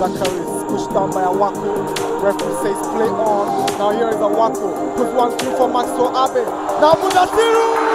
Zachary is pushed down by Awako. Referee says play on. Now here is Awako. Puts one through for Maxwell Abbey. Now Mudasiru!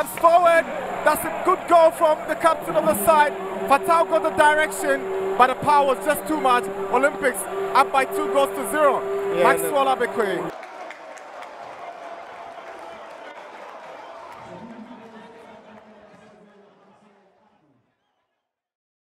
Steps forward. That's a good goal from the captain of the side. Fatal got the direction, but the power was just too much. Olympics up by two goals to zero. Yeah, Maxwell Abbey Quaye.